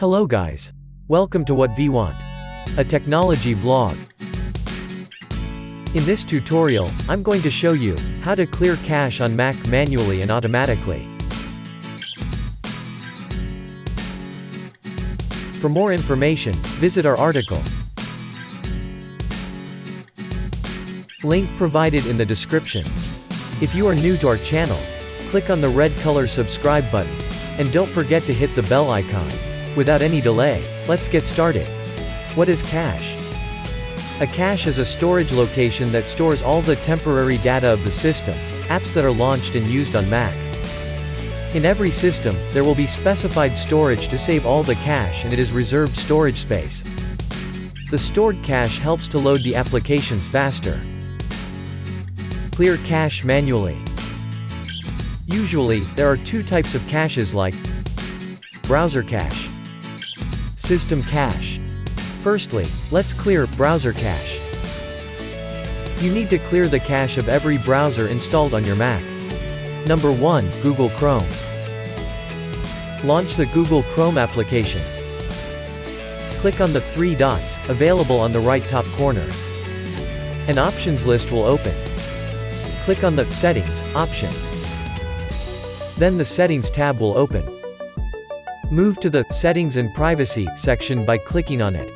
Hello guys. Welcome to WhatVwant. A technology vlog. In this tutorial, I'm going to show you how to clear cache on Mac manually and automatically. For more information, visit our article. Link provided in the description. If you are new to our channel, click on the red color subscribe button, and don't forget to hit the bell icon. Without any delay, let's get started. What is cache? A cache is a storage location that stores all the temporary data of the system, apps that are launched and used on Mac. In every system, there will be specified storage to save all the cache and it is reserved storage space. The stored cache helps to load the applications faster. Clear cache manually. Usually, there are two types of caches like browser cache, system cache. Firstly, let's clear browser cache. You need to clear the cache of every browser installed on your Mac. Number 1, Google Chrome. Launch the Google Chrome application. Click on the three dots, available on the right top corner. An options list will open. Click on the Settings option. Then the Settings tab will open. Move to the Settings and Privacy section by clicking on it.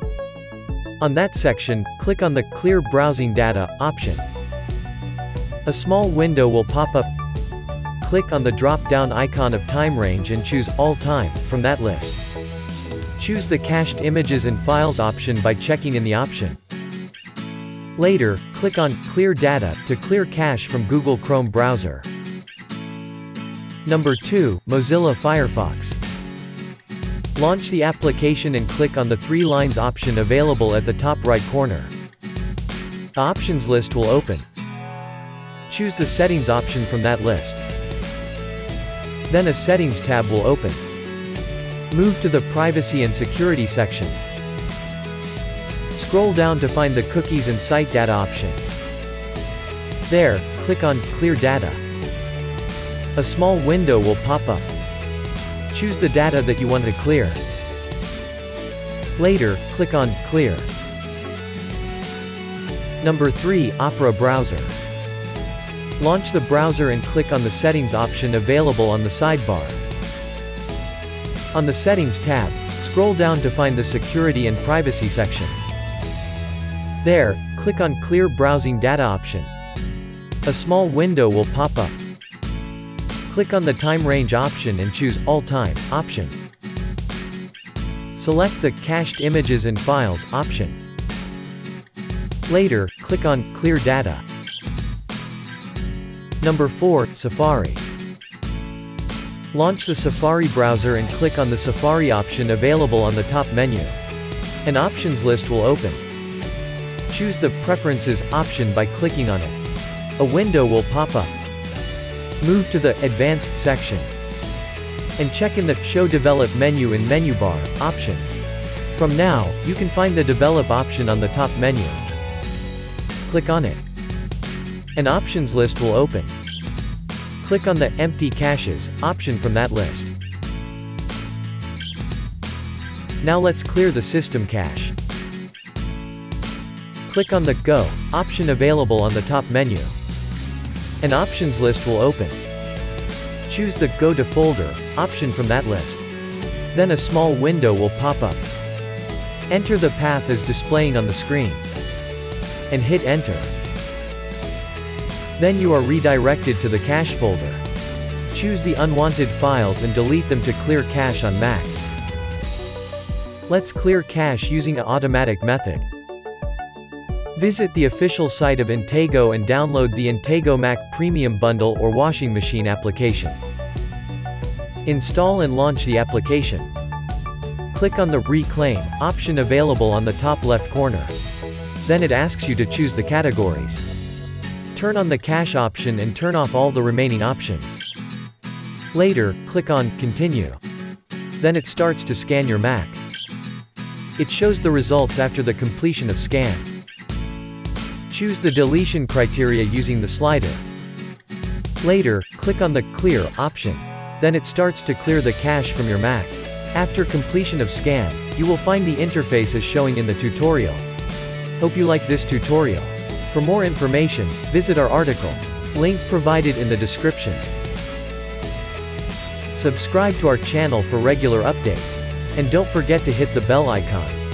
On that section, click on the Clear Browsing Data option. A small window will pop up. Click on the drop-down icon of time range and choose All Time from that list. Choose the Cached Images and Files option by checking in the option. Later, click on Clear Data to clear cache from Google Chrome browser. Number 2, Mozilla Firefox. Launch the application and click on the three lines option available at the top right corner. The options list will open. Choose the settings option from that list. Then a settings tab will open. Move to the privacy and security section. Scroll down to find the cookies and site data options. There, click on Clear Data. A small window will pop up. Choose the data that you want to clear. Later, click on Clear. Number 3, Opera Browser. Launch the browser and click on the Settings option available on the sidebar. On the Settings tab, scroll down to find the Security and Privacy section. There, click on Clear Browsing Data option. A small window will pop up. Click on the Time Range option and choose All Time option. Select the Cached Images and Files option. Later, click on Clear Data. Number 4, Safari. Launch the Safari browser and click on the Safari option available on the top menu. An options list will open. Choose the Preferences option by clicking on it. A window will pop up. Move to the Advanced section. And check in the Show Develop menu in Menu Bar option. From now, you can find the Develop option on the top menu. Click on it. An options list will open. Click on the Empty Caches option from that list. Now let's clear the system cache. Click on the Go option available on the top menu. An options list will open. Choose the Go to Folder option from that list. Then a small window will pop up. Enter the path as displaying on the screen. And hit Enter. Then you are redirected to the cache folder. Choose the unwanted files and delete them to clear cache on Mac. Let's clear cache using an automatic method. Visit the official site of Intego and download the Intego Mac Premium Bundle or washing machine application. Install and launch the application. Click on the Reclaim option available on the top left corner. Then it asks you to choose the categories. Turn on the cache option and turn off all the remaining options. Later, click on Continue. Then it starts to scan your Mac. It shows the results after the completion of scan. Choose the deletion criteria using the slider. Later, click on the Clear option. Then it starts to clear the cache from your Mac. After completion of scan, you will find the interface as showing in the tutorial. Hope you like this tutorial. For more information, visit our article. Link provided in the description. Subscribe to our channel for regular updates. And don't forget to hit the bell icon.